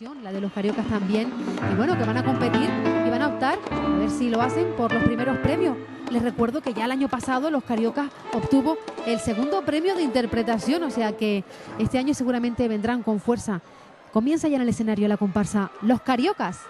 la de los cariocas también. Y bueno, que van a competir y van a optar a ver si lo hacen por los primeros premios. Les recuerdo que ya el año pasado los cariocas obtuvo el segundo premio de interpretación, o sea que este año seguramente vendrán con fuerza. Comienza ya en el escenario la comparsa Los Cariocas.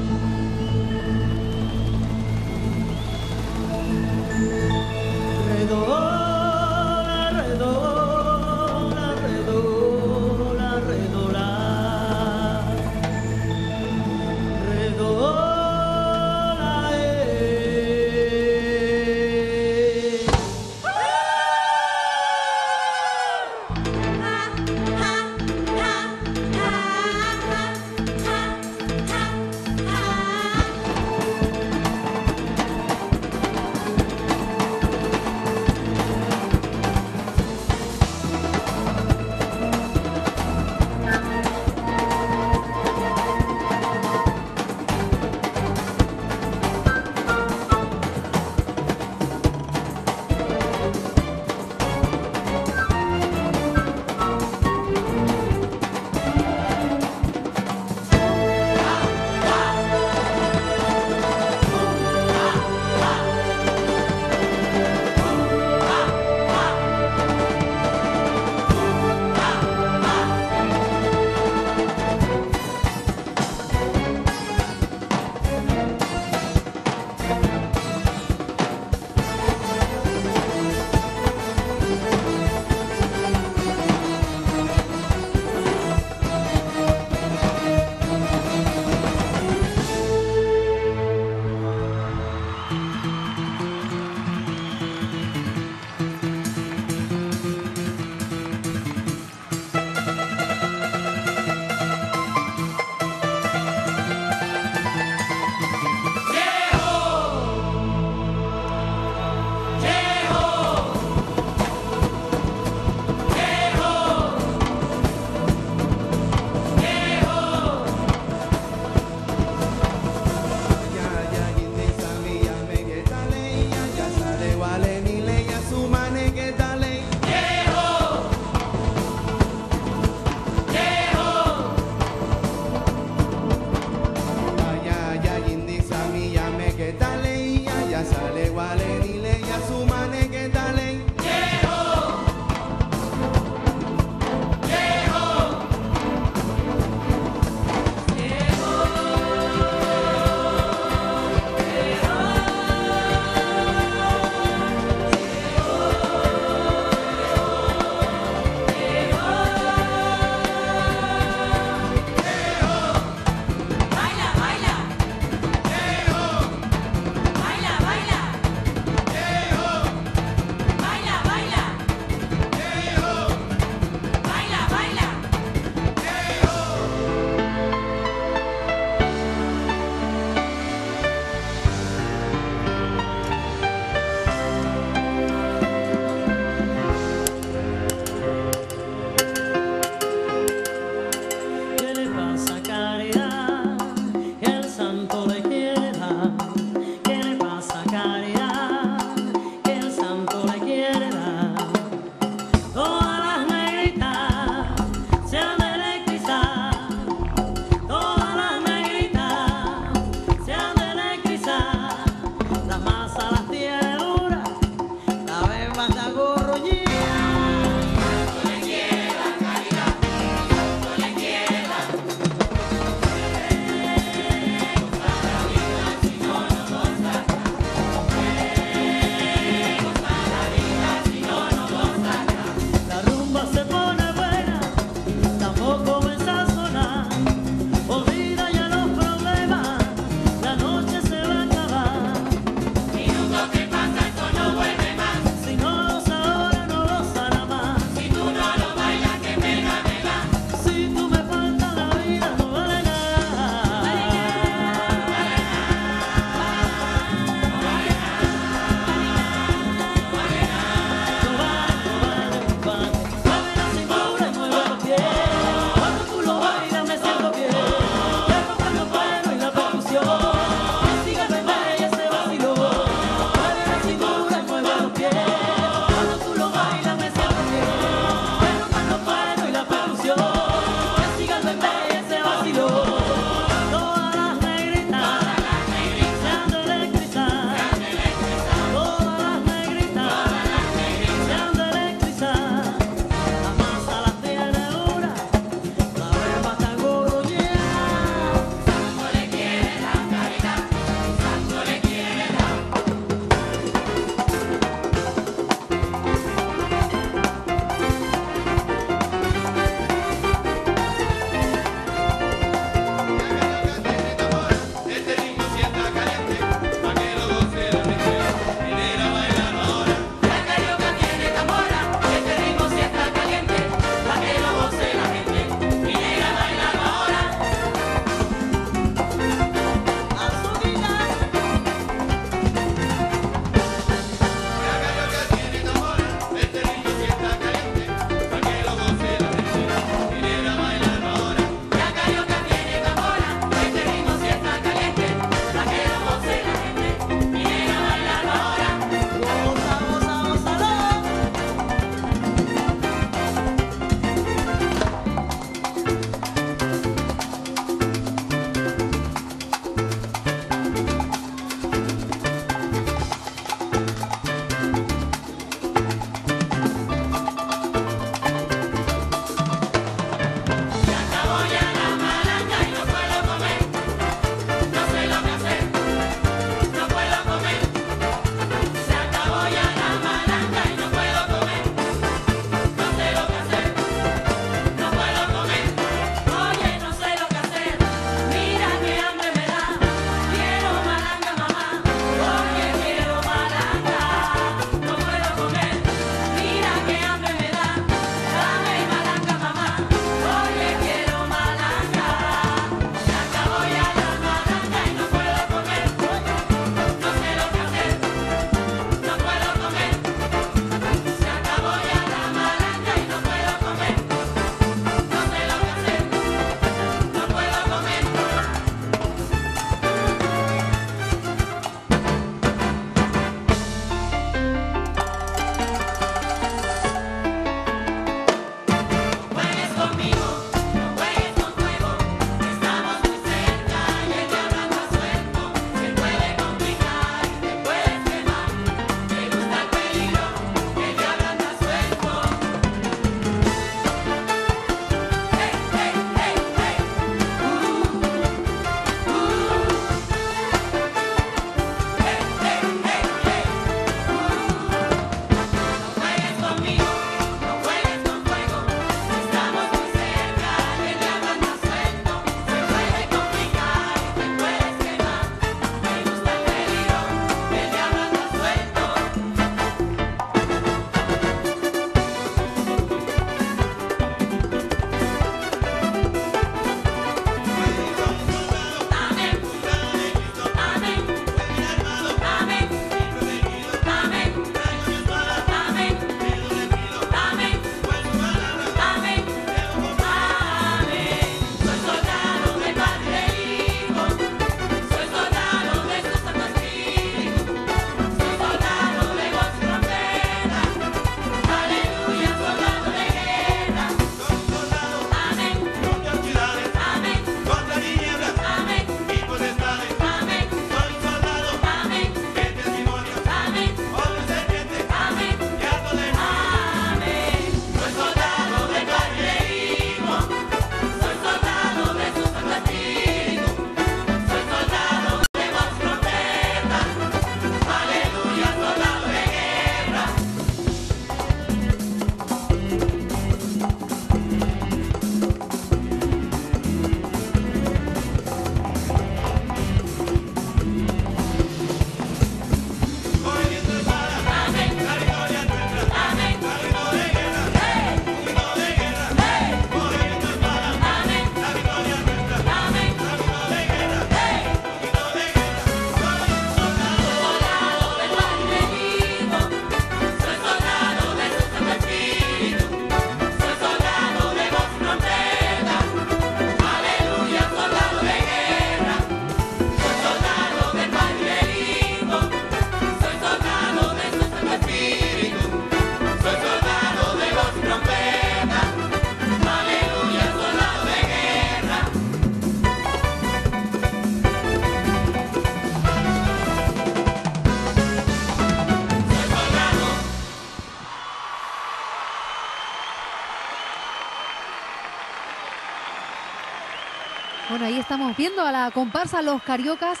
Estamos viendo a la comparsa Los Cariocas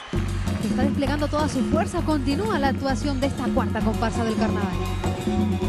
que está desplegando toda su fuerza. Continúa la actuación de esta cuarta comparsa del carnaval.